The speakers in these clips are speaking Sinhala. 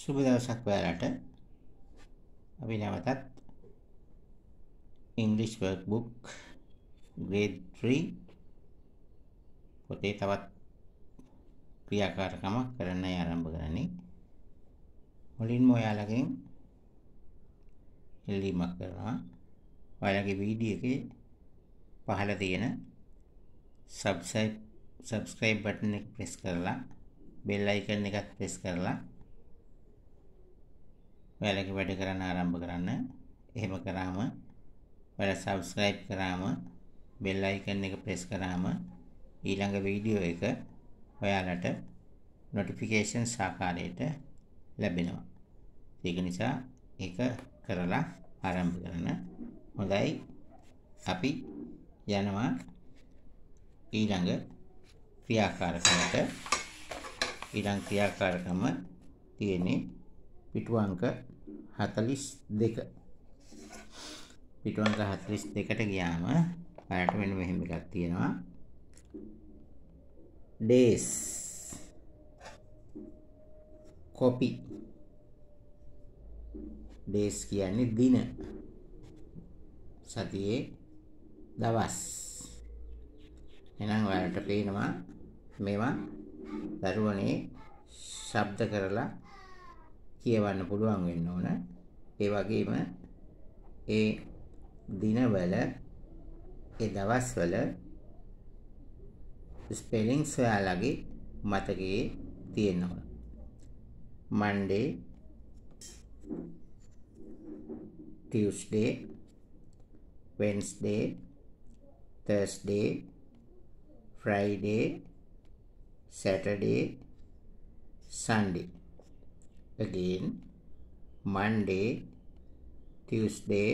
සුබ දවසක් ඔයාලට. අපි නැවතත් English workbook grade 3 පොතේ තවත් ක්‍රියාකාරකමක් කරන්නයි ආරම්භ කරන්නේ. මුලින්ම ඔයාලගෙන් ඉල්ලීමක් කරනවා. ඔයාලගේ වීඩියෝ එකේ පහළ තියෙන subscribe subscribe button එක press කරලා bell icon එකත් press කරලා ඔයාලගේ වැඩ කරන්න ආරම්භ කරන්න. එහෙම කරාම ඔයාලා subscribe කරාම bell icon එක press කරාම ඊළඟ වීඩියෝ එක ඔයාලට notifications ආකාරයට ලැබෙනවා. ඒක නිසා ඒක කරලා ආරම්භ කරන්න. හොඳයි. අපි යනවා ඊළඟ ක්‍රියාකාරකමට. ඊළඟ ක්‍රියාකාරකම තියෙන්නේ පිටු අංක 42. පිටු අංක 42ට ගියාම ඔයාලට මෙන්න මෙහෙම එකක් තියෙනවා. days copy days කියන්නේ දින සතියේ දවස් එහෙනම් ඔයාලට පේනවා මේවා දරුවනේ ශබ්ද කරලා කියවන්න පුළුවන් වෙන්න ඕන. ඒ වගේම ඒ දිනවල ඒ දවස්වල ස්පෙලිංස් ඔයාලගේ මතකයේ තියෙන්න ඕන. Monday Tuesday Wednesday Thursday Friday Saturday Sunday. Again Monday Tuesday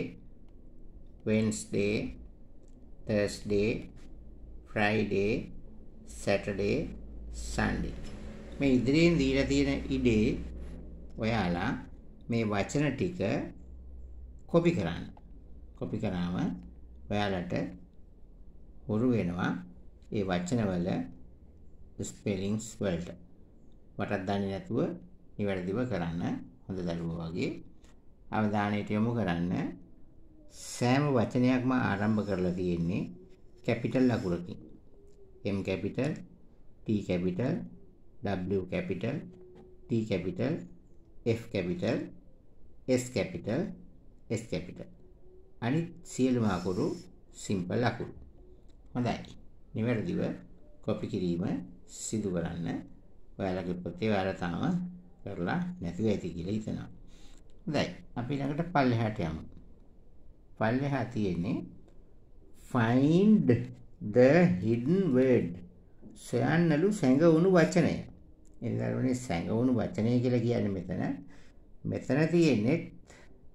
Wednesday Thursday Friday Saturday Sunday මේ ඉදිරියෙන් දීලා තියෙන ඉඩේ ඔයාලා මේ වචන ටික කොපි කරන්න. කොපි කරාම ඔයාලට හුරු වෙනවා ඒ වචනවල ස්පෙලිංස් වලට. වටක් දන්නේ නැතුව නිවැරදිව කරන්න හොඳ දරුවෝ වගේ අවධානයට යොමු කරන්න සෑම වචනයක්ම ආරම්භ කරලා තියෙන්නේ කැපිටල් අකුරකින්. M capital, T capital, W capital, T capital, F capital, S capital, S capital. අනිත් සියලුම අකුරු සිම්පල් අකුරු. හොඳයි. නිවැරදිව කොපි කිරීම සිදු කරන්න. ඔයාලගේ පොතේ ඔයාලා තාම කරලා නැතිව ඇති කියලා හිතනවා. හොඳයි. අපි ළඟට පල්ලෙහාට යමු. පල්ලෙහා තියෙන්නේ find the hidden word. සොයන්නලු සැඟවුණු වචනය. එතනනේ සැඟවුණු වචනය කියලා කියන්නේ මෙතන. මෙතන තියෙන්නේ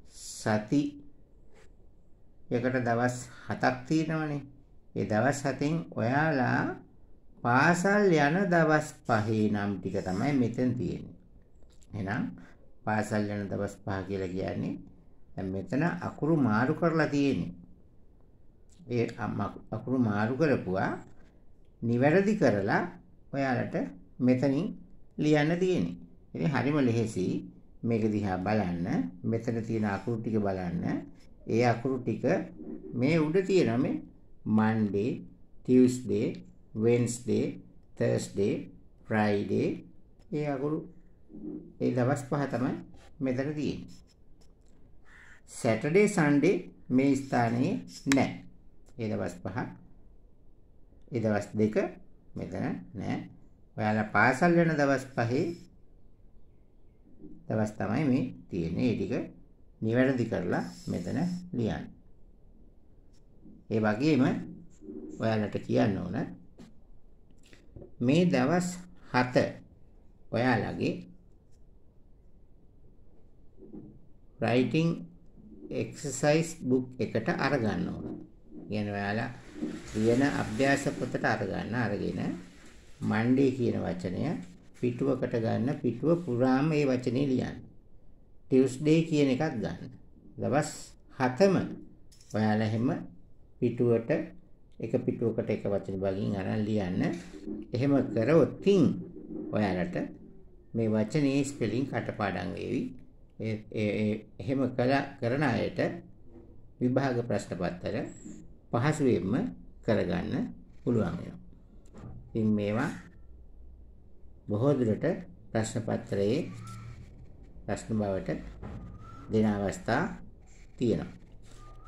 සති එකට දවස් 7ක් තියෙනවනේ. ඒ දවස් 7න් ඔයාලා පාසල් යන දවස් පහේ නම් ටික තමයි මෙතෙන් තියෙන්නේ. එහෙනම් පාසල් යන දවස් පහ කියලා කියන්නේ දැන් මෙතන අකුරු මාරු කරලා තියෙන්නේ. ඒ අකුරු මාරු කරපුවා නිවැරදි කරලා ඔයාලට මෙතනින් ලියන්න තියෙන්නේ. ඉතින් හරිම ලෙහෙසි මේක දිහා බලන්න. මෙතන තියෙන අකුරු ටික බලන්න. ඒ අකුරු ටික මේ උඩ තියෙන මේ Monday, Tuesday, Wednesday, Thursday, Friday ඒ අකුරු ඒ දවස් පහ තමයි මෙතන තියෙන්නේ. Saturday, Sunday මේ ස්ථානයේ නැහැ. ඒ දවස් පහ. ඒ දවස් දෙක මෙතන නැහැ. ඔයාලා පාසල් යන දවස් පහේ දවස් තමයි මේ තියෙන්නේ. ඒ ටික නිවැරදි කරලා මෙතන ලියන්න. ඒ වගේම ඔයාලට කියන්න ඕන මේ දවස් 7 ඔයාලගේ writing exercise book එකට අරගන්න ඕන. කියන්නේ ඔයාලා ලියන අභ්‍යාස පොතට අරගන්න අරගෙන Monday කියන වචනය පිටුවකට ගන්න පිටුව පුරාම මේ වචනේ ලියන්න. Tuesday කියන එකක් ගන්න. දවස් 7ම ඔයාලා හැම පිටුවට එක පිටුවකට එක වචන භාගින් අරන් ලියන්න. එහෙම කරොත් ඔයාලට මේ වචනේ ස්පෙලිං කටපාඩම් වේවි. එහෙම කළ කරන අයට විභාග ප්‍රශ්න පත්‍ර පහසුවෙන්ම කරගන්න පුළුවන් වෙනවා. ඉතින් මේවා බොහෝ දුරට ප්‍රශ්න පත්‍රයේ ප්‍රශ්න බවට දෙන අවස්ථා තියෙනවා.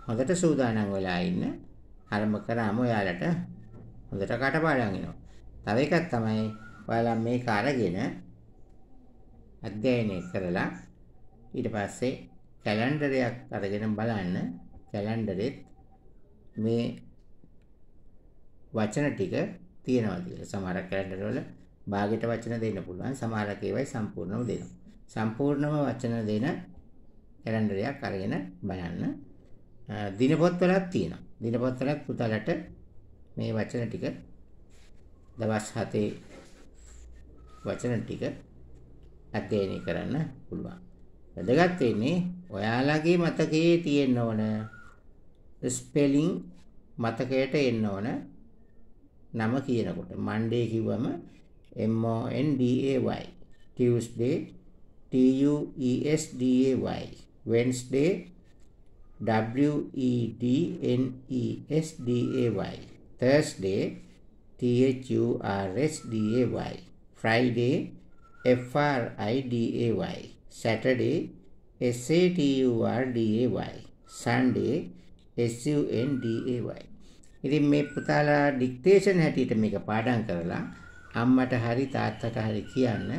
හොඳට සූදානම් වෙලා ඉන්න ආරම්භ කරාම ඔයාලට හොඳට කටපාඩම් වෙනවා. තව එකක් තමයි ඔයාලා මේක අරගෙන අධ්‍යයනය කරලා ඊට පස්සේ කැලෙන්ඩරයක් අරගෙන බලන්න කැලෙන්ඩරෙත් මේ වචන ටික තියෙනවා කියලා. සමහර කැලෙන්ඩර් වල භාගයට වචන දෙන්න පුළුවන්. සමහරක ඒවායි සම්පූර්ණව දෙනවා. සම්පූර්ණව වචන දෙන කැලෙන්ඩරයක් අරගෙන බලන්න. දිනපොත් වලත් තියෙනවා. දිනපොත් වලත් පුතාලට මේ වචන ටික දවස් 7 වචන ටික අධ්‍යයනය කරන්න පුළුවන්. වැදගත් වෙන්නේ ඔයාලගේ මතකයේ තියෙන්න ඕන ස්පෙලිං මතකයට එන්න ඕන නම කියනකොට. මන්ඩේ කිව්වම M O N D A Y. Tuesday T U E S D A Y. Wednesday W E D N E S D A Y. Thursday T H U R S D A Y. Friday F R I D A Y. Saturday S A T U R D A Y Sunday S U N D A Y ඉතින් මේ පුතාලා ඩික්ටේෂන් හැටියට මේක පාඩම් කරලා අම්මට හරි තාත්තට හරි කියන්න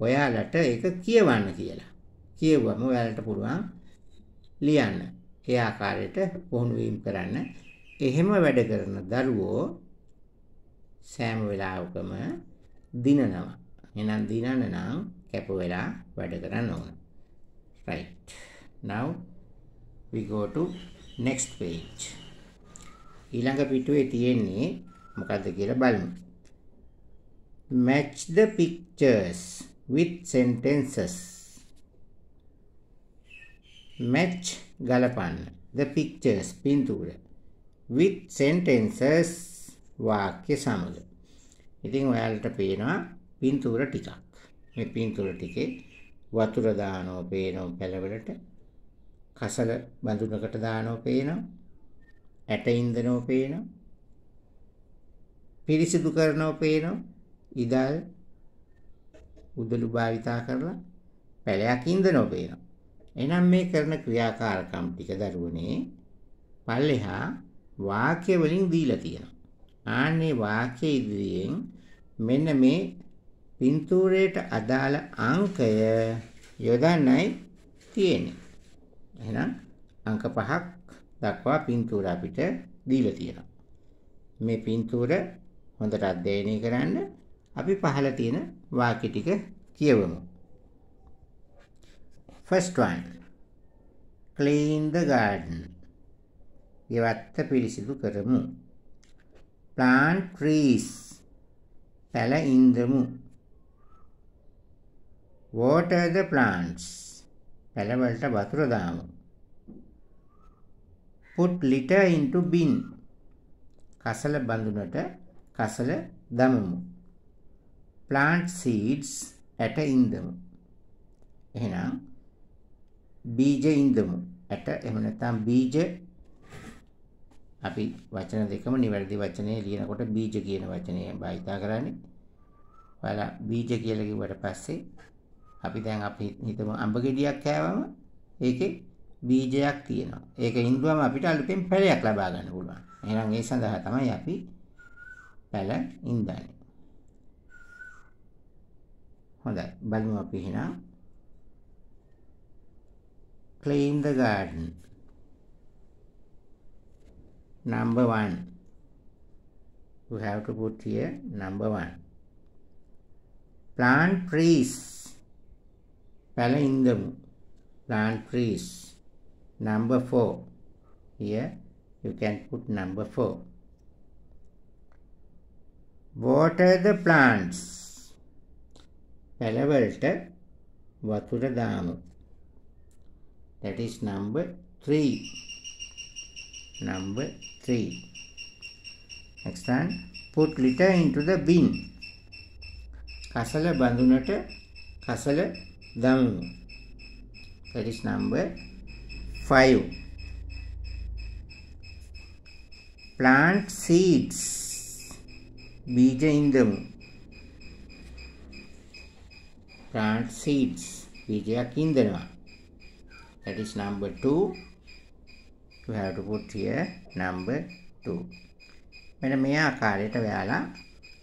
ඔයාලට ඒක කියවන්න කියලා. කියවුවම ඔයාලට පුළුවන් ලියන්න. ඒ ආකාරයට පුහුණු වීම කරන්න. එහෙම වැඩ කරන දරුවෝ සෑම වෙලාවකම දිනනවා. එහෙනම් දිනන නම් කැප වෙලා වැඩ කරන්න ඕන. right. Now we go to next page. ඊළඟ පිටුවේ තියෙන්නේ මොකද්ද කියලා බලමු. match the pictures with sentences. match ගලපන්න. the pictures පින්තූර with sentences වාක්‍ය සමග. ඉතින් ඔයාලට පේනවා පින්තූර ටිකක්. මේ පින්තූර ටිකේ වතුර දානෝ පේනෝ පැලවලට කසල බඳුනකට දානෝ පේනවා ඇට ඉන්දනෝ පේනවා. පිරිසිදු කරනෝ පේනවා. ඉදල් උදළු භාවිතා කරලා පැලයක් ඉන්දනෝ පේනවා. එහෙනම් මේ කරන ක්‍රියාකාරකම් ටික දරුවනේ පල්ලෙහා වාක්‍ය වලින් දීලා තියෙනවා. ආන්නේ වාක්‍ය ඉදිරියෙන් මෙන්න මේ පින්තූරයට අදාළ අංකය යොදන්නයි තියෙන්නේ. එහෙනම් අංක පහක් දක්වා පින්තූර අපිට දීලා තියෙනවා. මේ පින්තූර හොඳට අධ්‍යයනය කරන්න අපි පහළ තියෙන වාක්‍ය ටික කියවමු. First one. Clean the garden. ගෙවත්ත පිරිසිදු කරමු. Plant trees. පැල ඉන්දමු. Water the plants. පැල වලට වතුර දාමු. put litter into bin. කසල බඳුනට කසල දමමු. Plant seeds ඇට ඉන්දමු. එහෙනම් බීජ ඉන්දමු. ඇට එහෙම නැත්නම් බීජ අපි වචන දෙකම නිවැරදි වචනේ ලියනකොට බීජ කියන වචනේ භාවිතා කරන්නේ. ඔයාලා බීජ කියලා කිව්වට පස්සේ අපි දැන් අපි හිතමු අඹ ගෙඩියක් කෑවම ඒකේ බීජයක් තියෙනවා. ඒක ඉන්දුවම අපිට අලුතෙන් පැලයක් ලබා ගන්න පුළුවන්. එහෙනම් ඒ සඳහා තමයි අපි පැල ඉන්දන්නේ. හොඳයි. බලමු අපි එහෙනම් clean the garden. Number 1. You have to put here number 1. Plant trees. පැල ඉන්දමු. Plant trees. number 4 here you can put number 4 water the plants පැලවලට වතුර දාමු that is number 3 number 3 next one put litter into the bin කසල බඳුනට කසල දමමු. That is number 5. Plant seeds. බීජ ඉන්දමු. Plant seeds. බීජයක් ඉන්දනවා. That is number 2. You have to put here number 2. මෙන්න මේ ආකාරයට ඔයාලා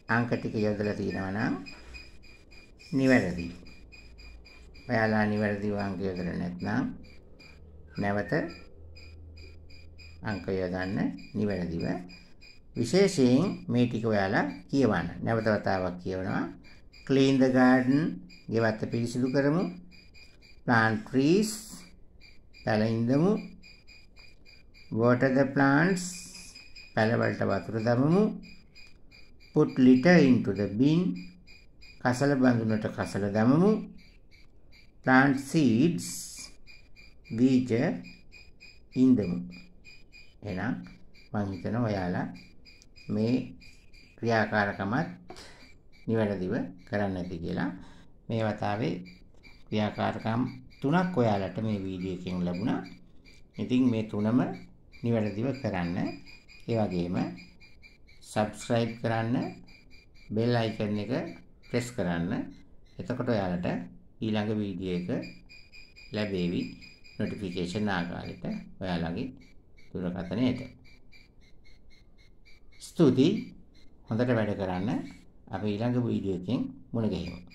අංක ටික යොදලා තියෙනවා නම් නිවැරදි. ඔයාලා නිවැරදිව අංක යොදලා නැත්නම් නැවත අංක යොදන්න නිවැරදිව විශේෂයෙන් මේ ටික ඔයාලා කියවන්න. නැවත වතාවක් කියවනවා. clean the garden ගෙවත්ත පිරිසිදු කරමු. plant trees පැල ඉඳමු. water the plants පැල වලට වතුර දමමු. put litter into the bin කසල බඳුනට කසල දමමු. Plant seeds බීජ ඉන්දමු. එහෙනම් මම හිතනවා ඔයාලා මේ ක්‍රියාකාරකමත් නිවැරදිව කරන්න ඇති කියලා. මේ වතාවේ ක්‍රියාකාරකම් තුනක් ඔයාලට මේ වීඩියෝ එකෙන් ලැබුණා. ඉතින් මේ තුනම නිවැරදිව කරන්න. ඒ වගේම subscribe කරන්න bell icon එක press කරන්න. එතකොට ඔයාලට ඊළඟ වීඩියෝ එක ලැබේවි notification ආකාරයට ඔයාලගේ දුරකථනයට. ස්තුතියි හොඳට වැඩ කරන්න අපි ඊළඟ වීඩියෝ එකෙන් මුණ ගැහෙමු.